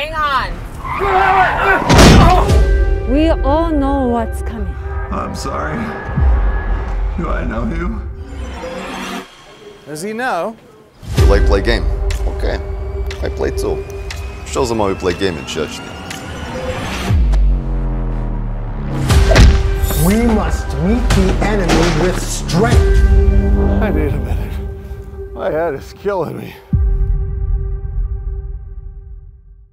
Hang on. We all know what's coming. I'm sorry. Do I know you? Does he know? You like play game? Okay. I play too. Shows them how we play game in church. We must meet the enemy with strength. I need a minute. My head is killing me.